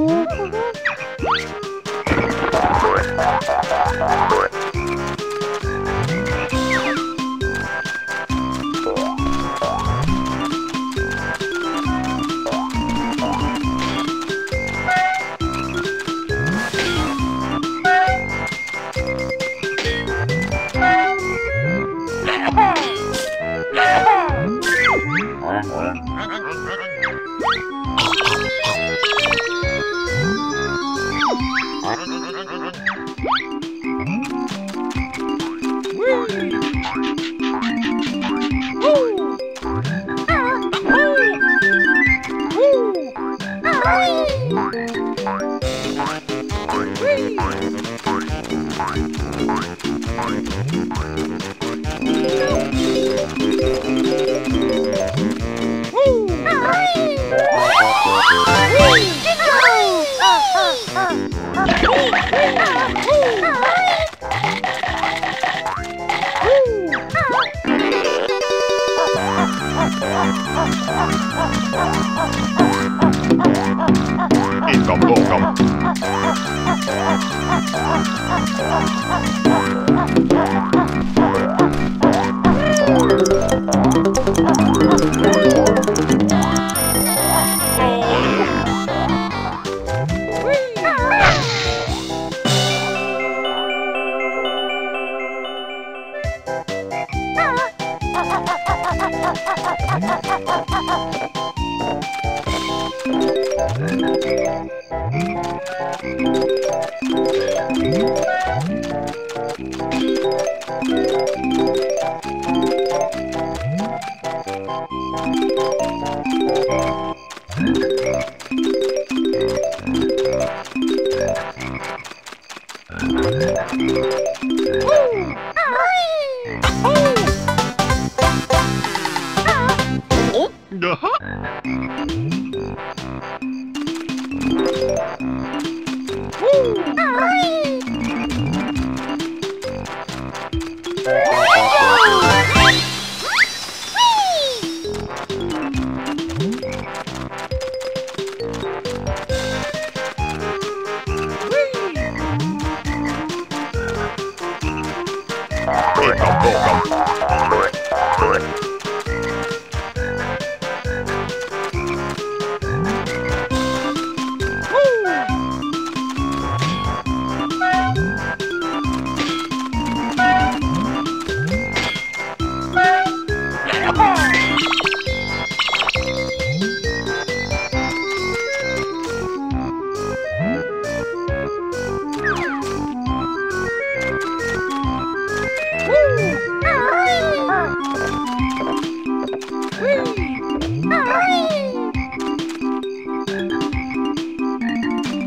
Oh? Kom,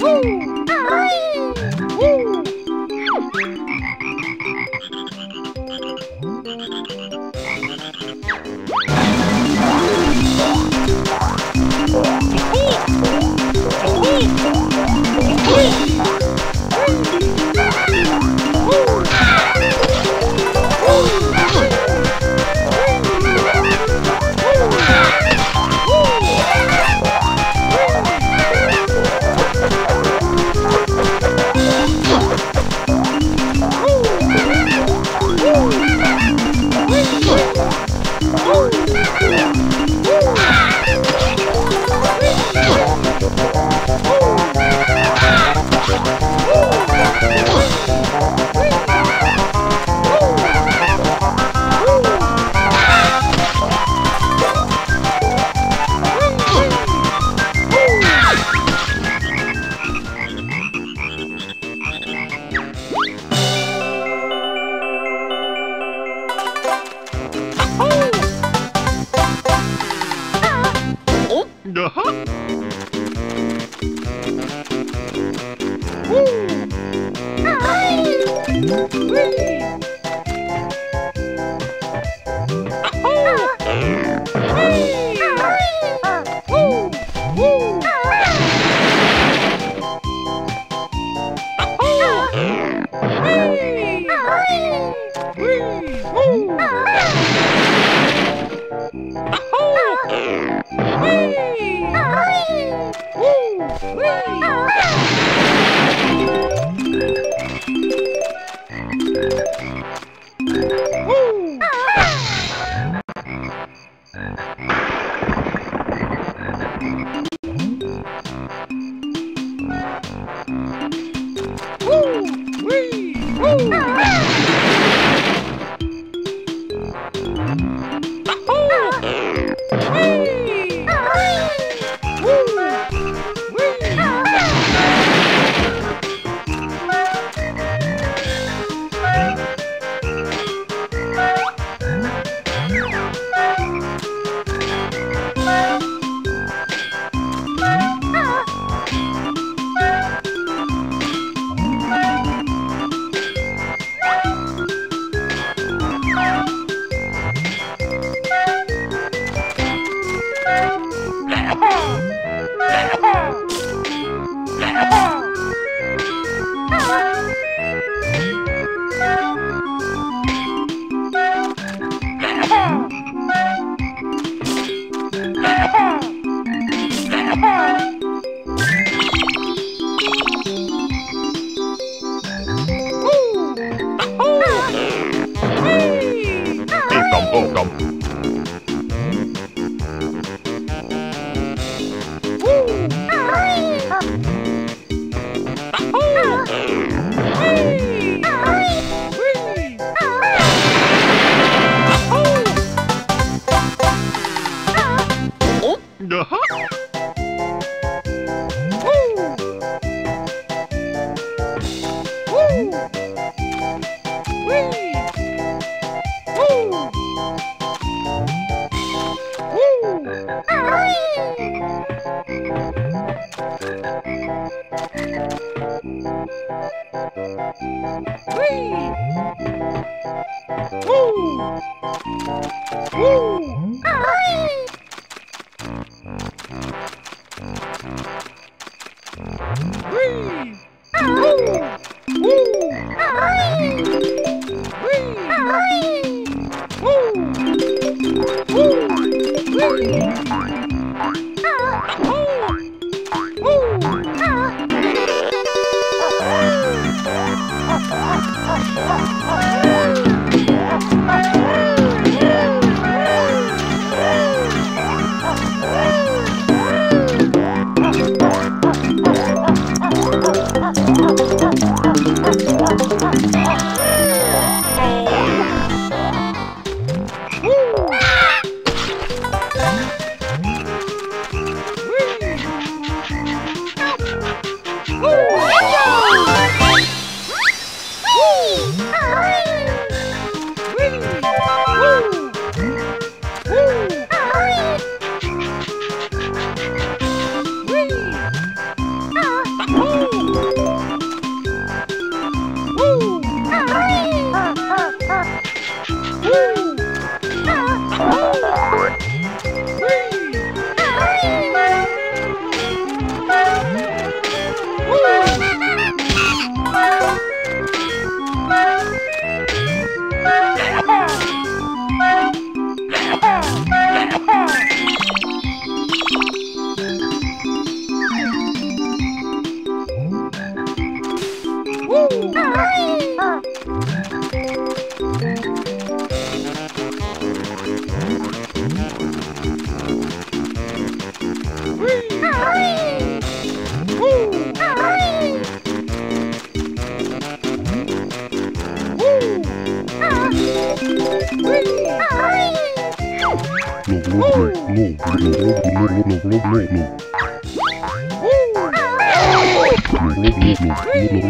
Woo! Uh -huh. Woo! Hi! Whee! Whee! Woo! Woo!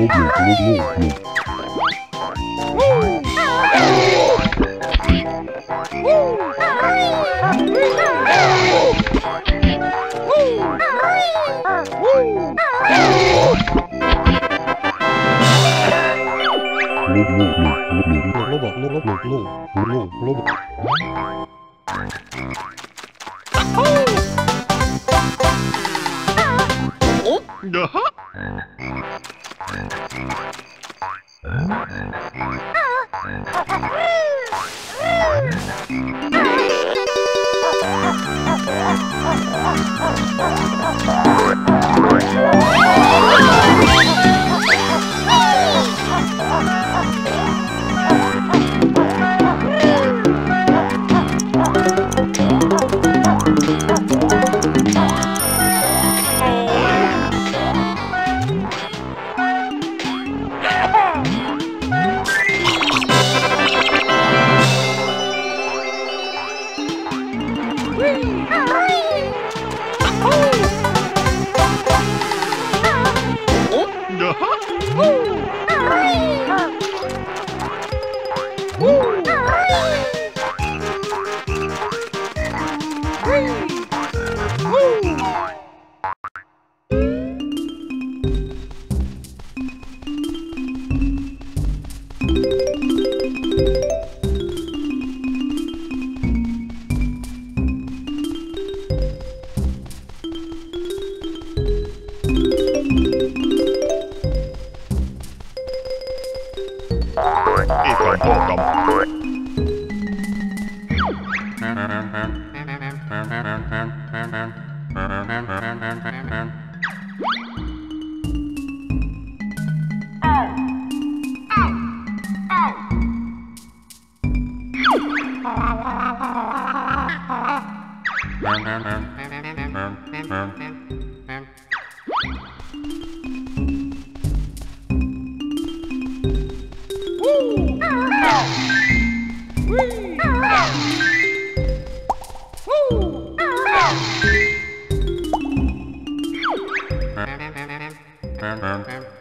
голубей, голубей, голубей. Lobo, lobo, lobo, lobo, lobo, lobo. bam, bam. bam.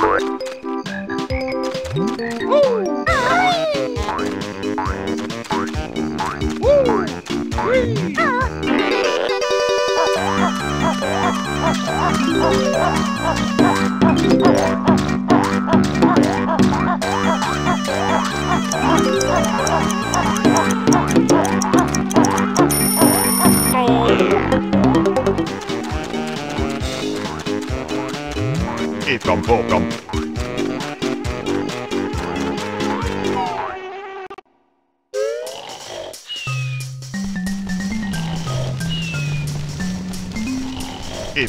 Oh!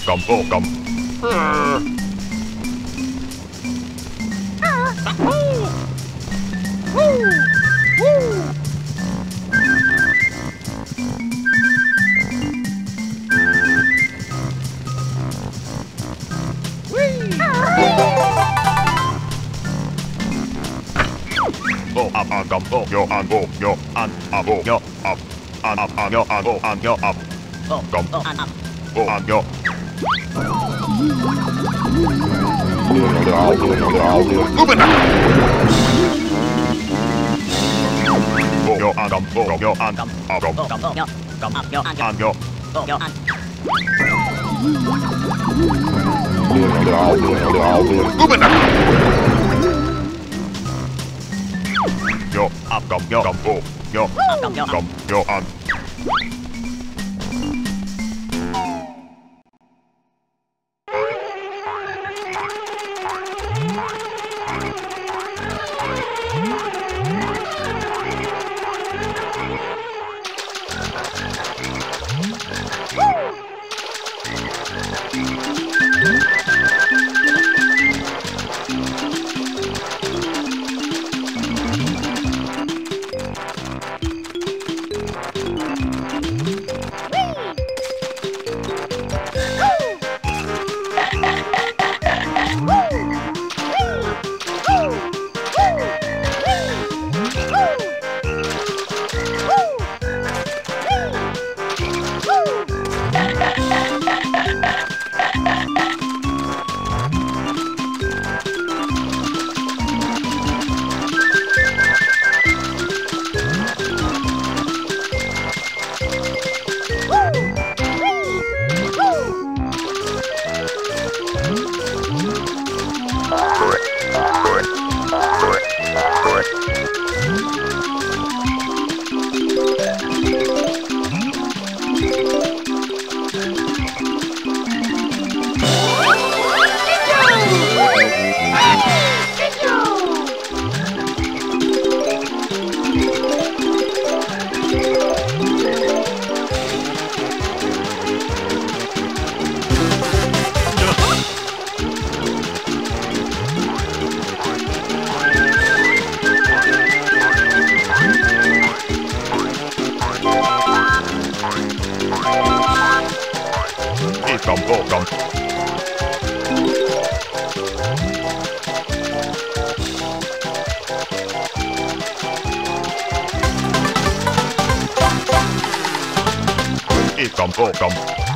Ikam okam. Bo up an gum bo yo an bo yo an a bo yo up an up an yo an bo an yo up gum bo an yo Open up Bo yo an gum go, yo an a gum an yo Open up Yo up gum yo gum go, yo gum yo an 干破干。干破干。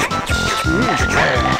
Yeah.